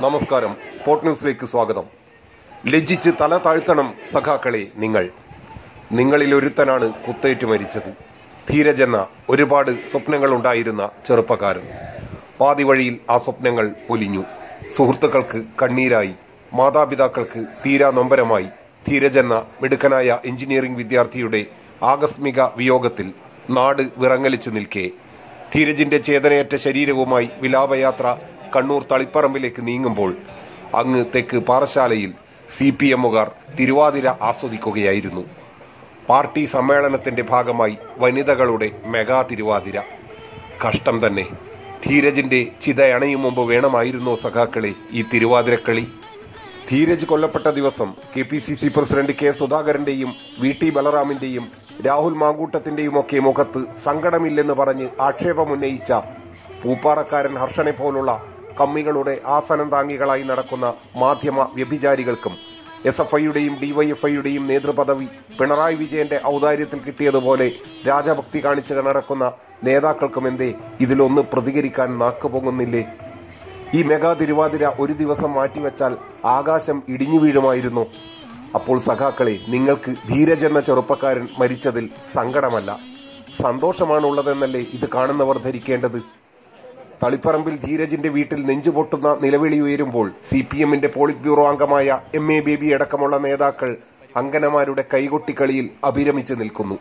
നമസ്കാരം. സ്പോർട് ന്യൂസിലേക്ക് സ്വാഗതം. ലജ്ജിച്ച് തല താഴ്ത്തണം സഖാക്കളെ നിങ്ങൾ. നിങ്ങളിൽ ഒരുത്തനാണ് കുത്തേറ്റ് മരിച്ചത്. ധീരജ് എന്ന ഒരുപാട് സ്വപ്നങ്ങൾ ഉണ്ടായിരുന്ന ചെറുപ്പക്കാരൻ. പാതി വഴിയിൽ ആ സ്വപ്നങ്ങൾ പൊലിഞ്ഞു. സുഹൃത്തുക്കൾക്ക് കണ്ണീരായി. മാതാപിതാക്കൾക്ക് തീരാ നൊമ്പരമായി. ധീരജ് എന്ന മിടുക്കനായ എഞ്ചിനീയറിംഗ് വിദ്യാർത്ഥിയുടെ ആകസ്മിക വിയോഗത്തിൽ നാട് വിറങ്ങലിച്ചു നിൽക്കെ. ധീരജിന്റെ ചേതനയേറ്റ ശരീരവുമായി വിലാപയാത്ര കണ്ണൂർ തളിപ്പറമ്പിലേക്ക് നീങ്ങുമ്പോൾ അങ്ങ് തെക്ക് പാറശാലയിൽ സി പി എമ്മുകാർ തിരുവാതിര ആസ്വദിക്കുകയായിരുന്നു. പാർട്ടി സമ്മേളനത്തിന്റെ ഭാഗമായി വനിതകളുടെ മെഗാ തിരുവാതിര. കഷ്ടം തന്നെ. ധീരജിന്റെ ചിതയണയും മുമ്പ് വേണമായിരുന്നോ സഖാക്കളെ ഈ തിരുവാതിരക്കളി? ധീരജ് കൊല്ലപ്പെട്ട ദിവസം K P C C president K സുധാകരന്റെയും V T ബലറാമിന്റെയും രാഹുൽ മാങ്കൂട്ടത്തിന്റെയും ഒക്കെ മുഖത്ത് സങ്കടമില്ലെന്ന് പറഞ്ഞ് ആക്ഷേപമുന്നയിച്ച പൂപ്പാറക്കാരൻ ഹർഷനെ പോലുള്ള കമ്മികളുടെ ആസനം താങ്ങികളായി നടക്കുന്ന മാധ്യമ വ്യഭിചാരികൾക്കും എസ് എഫ് ഐയുടെയും ഡിവൈഎഫ്ഐയുടെയും നേതൃപദവി പിണറായി വിജയന്റെ ഔദാര്യത്തിൽ കിട്ടിയതുപോലെ രാജഭക്തി കാണിച്ച് നടക്കുന്ന നേതാക്കൾക്കും എന്തേ ഇതിലൊന്ന് പ്രതികരിക്കാൻ നാക്ക് പൊങ്ങുന്നില്ലേ ഈ മെഗാ തിരുവാതിര ഒരു ദിവസം മാറ്റിവെച്ചാൽ ആകാശം ഇടിഞ്ഞു വീഴുമായിരുന്നു. അപ്പോൾ സഖാക്കളെ നിങ്ങൾക്ക് ധീരജ് എന്ന ചെറുപ്പക്കാരൻ മരിച്ചതിൽ സങ്കടമല്ല. സന്തോഷമാണുള്ളതെന്നല്ലേ ഇത് കാണുന്നവർ ധരിക്കേണ്ടത്? തളിപ്പറമ്പിൽ ധീരജിന്റെ വീട്ടിൽ നെഞ്ചുപൊട്ടുന്ന നിലവിളി ഉയരുമ്പോൾ സി പി എമ്മിന്റെ പോളിറ്റ് ബ്യൂറോ അംഗമായ എം എ ബേബി അടക്കമുള്ള നേതാക്കൾ അങ്കനമാരുടെ കൈകൊട്ടിക്കളിയിൽ അഭിരമിച്ചു നിൽക്കുന്നു.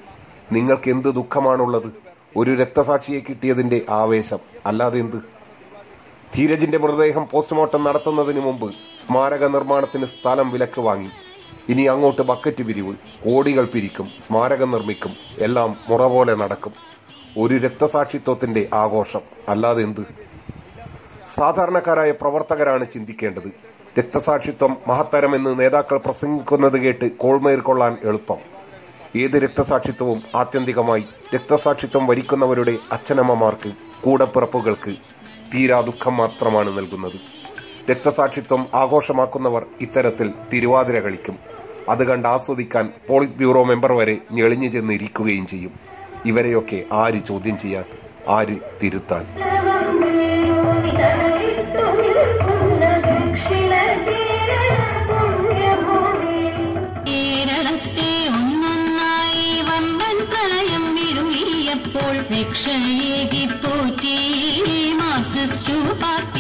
നിങ്ങൾക്ക് എന്ത് ദുഃഖമാണുള്ളത്? ഒരു രക്തസാക്ഷിയെ കിട്ടിയതിന്റെ ആവേശം. അല്ലാതെ എന്ത്? ധീരജിന്റെ മൃതദേഹം പോസ്റ്റ്മോർട്ടം നടത്തുന്നതിന് മുമ്പ് സ്മാരക നിർമ്മാണത്തിന് സ്ഥലം വിലക്ക് വാങ്ങി. ഇനി അങ്ങോട്ട് ബക്കറ്റ് പിരിവ്. കോടികൾ പിരിക്കും സ്മാരകം നിർമ്മിക്കും എല്ലാം മുറ പോലെ നടക്കും. ഒരു രക്തസാക്ഷിത്വത്തിന്റെ ആഘോഷം. അല്ലാതെ എന്ത്? സാധാരണക്കാരായ പ്രവർത്തകരാണ് ചിന്തിക്കേണ്ടത്. രക്തസാക്ഷിത്വം മഹത്തരമെന്ന് നേതാക്കൾ പ്രസംഗിക്കുന്നത് കേട്ട് കോൾമേർ കൊള്ളാൻ എളുപ്പം. ഏത് രക്തസാക്ഷിത്വവും ആത്യന്തികമായി രക്തസാക്ഷിത്വം വരിക്കുന്നവരുടെ അച്ഛനമ്മമാർക്ക് കൂടപ്പിറപ്പുകൾക്ക് തീരാ ദുഃഖം മാത്രമാണ് നൽകുന്നത്. രക്തസാക്ഷിത്വം ആഘോഷമാക്കുന്നവർ ഇത്തരത്തിൽ തിരുവാതിര കളിക്കും. അത് കണ്ട് ആസ്വദിക്കാൻ പോളിറ്റ് ബ്യൂറോ മെമ്പർ വരെ ഞെളിഞ്ഞു ചെന്ന് ഇരിക്കുകയും ചെയ്യും. ഇവരെയൊക്കെ ആര് ചോദ്യം ചെയ്യാൻ ആര് തിരുത്താൻ? രക്ഷയേകി പോറ്റി മാർസിസ്റ്റു പാർട്ടി